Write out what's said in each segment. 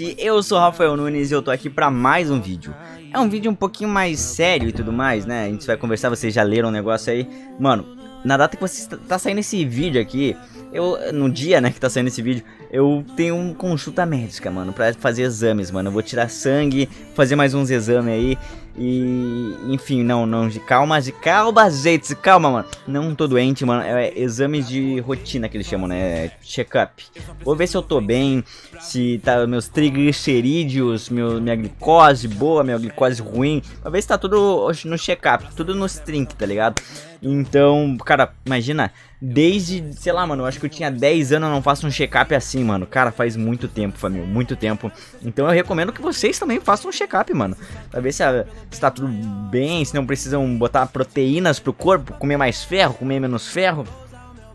Eu sou Rafael Nunes e eu tô aqui pra mais um vídeo. É um vídeo um pouquinho mais sério e tudo mais, né? A gente vai conversar, vocês já leram o negócio aí. Mano, na data que você tá saindo esse vídeo aqui, eu, no dia, né, que tá saindo esse vídeo, eu tenho um consulta médica, mano, pra fazer exames, mano. Eu vou tirar sangue, fazer mais uns exames aí. E, enfim, não, não, de calma, de calma, gente, calma, mano. Não tô doente, mano. É, exames de rotina que eles chamam, né? Check-up. Vou ver se eu tô bem, se tá meus triglicerídeos, meu, minha glicose boa, minha glicose ruim. Pra ver se tá tudo no check-up, tudo no strink, tá ligado? Então, cara, imagina, desde, sei lá, mano, eu acho que eu tinha 10 anos eu não faço um check-up assim, mano. Cara, faz muito tempo, família, muito tempo. Então eu recomendo que vocês também façam um check-up, mano. Pra ver se, a, se tá tudo bem, se não precisam botar proteínas pro corpo, comer mais ferro, comer menos ferro.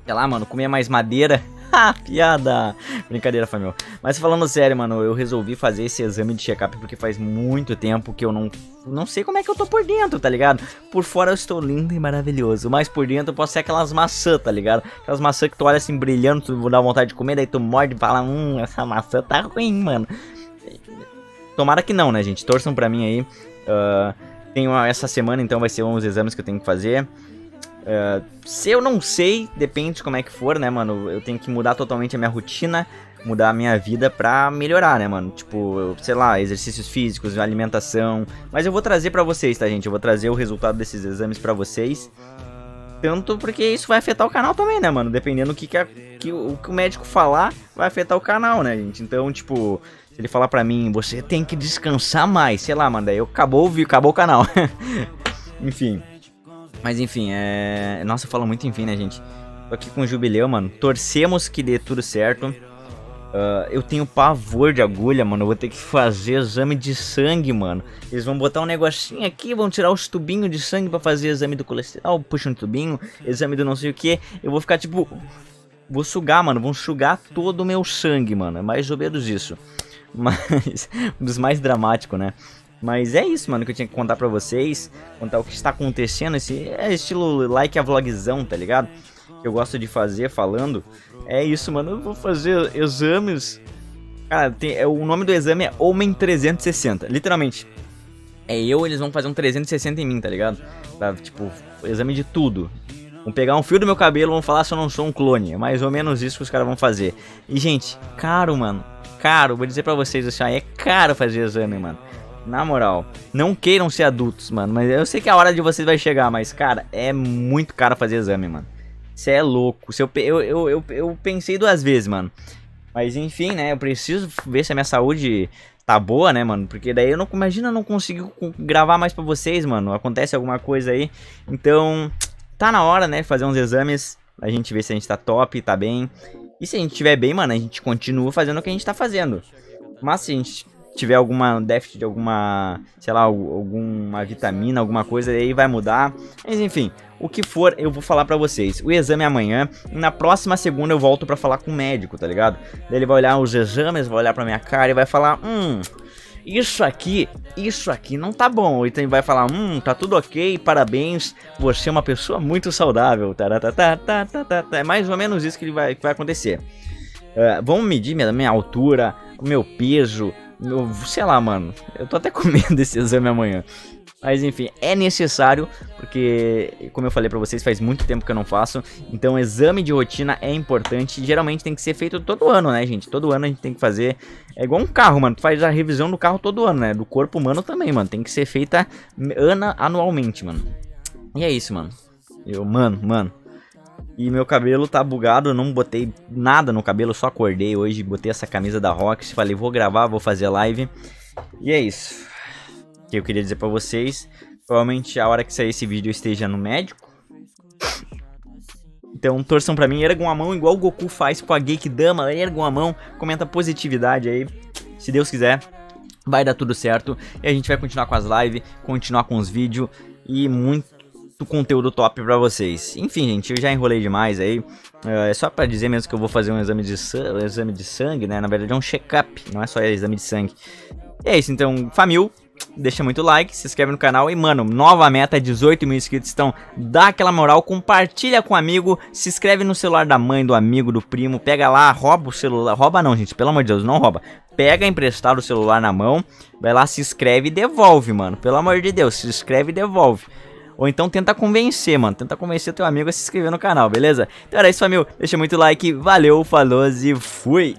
Sei lá, mano, comer mais madeira. Piada! Brincadeira, família. Mas falando sério, mano, eu resolvi fazer esse exame de check-up porque faz muito tempo que eu não, não sei como é que eu tô por dentro, tá ligado? Por fora eu estou lindo e maravilhoso, mas por dentro eu posso ser aquelas maçãs, tá ligado? Aquelas maçãs que tu olha assim brilhando, tu dá vontade de comer, daí tu morde e fala, hum, essa maçã tá ruim, mano. Tomara que não, né, gente? Torçam pra mim aí. Uh, tenho essa semana, então vai ser uns exames que eu tenho que fazer. Uh, se eu não sei, depende de como é que for, né, mano? Eu tenho que mudar totalmente a minha rotina, mudar a minha vida pra melhorar, né, mano? Tipo, sei lá, exercícios físicos, alimentação. Mas eu vou trazer pra vocês, tá, gente? Eu vou trazer o resultado desses exames pra vocês. Tanto porque isso vai afetar o canal também, né, mano? Dependendo do que, que, a, que, o que o médico falar, vai afetar o canal, né, gente? Então, tipo, se ele falar pra mim, você tem que descansar mais, sei lá, mano, daí eu acabou acabou o canal. Enfim. Mas enfim, é. Nossa, eu falo muito enfim, né, gente? Tô aqui com o Jubileu, mano. Torcemos que dê tudo certo. Uh, eu tenho pavor de agulha, mano. Eu vou ter que fazer exame de sangue, mano. Eles vão botar um negocinho aqui, vão tirar os tubinhos de sangue para fazer exame do colesterol. Puxa um tubinho, exame do não sei o que. Eu vou ficar tipo. Vou sugar, mano. Vão sugar todo o meu sangue, mano. É mais ou menos isso. Mas. um dos mais dramáticos, né? Mas é isso, mano, que eu tinha que contar pra vocês. Contar o que está acontecendo. Esse é estilo like a vlogzão, tá ligado? Que eu gosto de fazer falando. É isso, mano. Eu vou fazer exames. Cara, tem, é, o nome do exame é Homem 360. Literalmente. É eu, eles vão fazer um 360 em mim, tá ligado? Pra, tipo, exame de tudo. Vão pegar um fio do meu cabelo, vão falar se eu não sou um clone. É mais ou menos isso que os caras vão fazer. E, gente, caro, mano. Caro, vou dizer pra vocês assim, é caro fazer exame, mano. Na moral, não queiram ser adultos, mano. Mas eu sei que a hora de vocês vai chegar, mas, cara, é muito caro fazer exame, mano. Você é louco. Eu, eu, eu, eu, eu pensei duas vezes, mano. Mas enfim, né? Eu preciso ver se a minha saúde tá boa, né, mano? Porque daí eu não. Imagina eu não consigo gravar mais pra vocês, mano. Acontece alguma coisa aí. Então, tá na hora, né? Fazer uns exames. A gente ver se a gente tá top, tá bem. E se a gente tiver bem, mano, a gente continua fazendo o que a gente tá fazendo. Mas se a gente tiver alguma déficit de alguma, sei lá, alguma vitamina, alguma coisa, aí vai mudar. Mas enfim, o que for, eu vou falar pra vocês. O exame é amanhã, e na próxima segunda eu volto pra falar com o médico, tá ligado? Daí ele vai olhar os exames, vai olhar pra minha cara e vai falar, hum... Isso aqui, isso aqui não tá bom. Então ele vai falar, hum, tá tudo ok, parabéns, você é uma pessoa muito saudável. É mais ou menos isso que, vai, que vai acontecer. Uh, vamos medir minha, minha altura, o meu peso, meu, sei lá, mano. Eu tô até com medo desse exame amanhã. Mas enfim, é necessário, porque, como eu falei pra vocês, faz muito tempo que eu não faço. Então, exame de rotina é importante. Geralmente tem que ser feito todo ano, né, gente? Todo ano a gente tem que fazer. É igual um carro, mano. Tu faz a revisão do carro todo ano, né? Do corpo humano também, mano. Tem que ser feita ana, anualmente, mano. E é isso, mano. Eu, mano, mano. E meu cabelo tá bugado, eu não botei nada no cabelo, só acordei hoje, botei essa camisa da Rox, falei, vou gravar, vou fazer live. E é isso. Que eu queria dizer pra vocês. Provavelmente a hora que sair esse vídeo eu esteja no médico. Então torçam pra mim, ergam a mão igual o Goku faz com a Geikidama, ergam a mão, comenta positividade aí. Se Deus quiser, vai dar tudo certo. E a gente vai continuar com as lives, continuar com os vídeos e muito conteúdo top pra vocês. Enfim, gente, eu já enrolei demais aí. É só pra dizer mesmo que eu vou fazer um exame de, um exame de sangue, né? Na verdade é um check-up, não é só exame de sangue. E é isso, então, família, deixa muito like, se inscreve no canal e, mano, nova meta, 18 mil inscritos, então dá aquela moral, compartilha com um amigo, se inscreve no celular da mãe, do amigo, do primo, pega lá, rouba o celular, rouba não, gente, pelo amor de Deus, não rouba, pega emprestado o celular na mão, vai lá, se inscreve e devolve, mano, pelo amor de Deus, se inscreve e devolve. Ou então tenta convencer, mano. Tenta convencer teu amigo a se inscrever no canal, beleza? Então era isso, família. Deixa muito like. Valeu, falou e fui!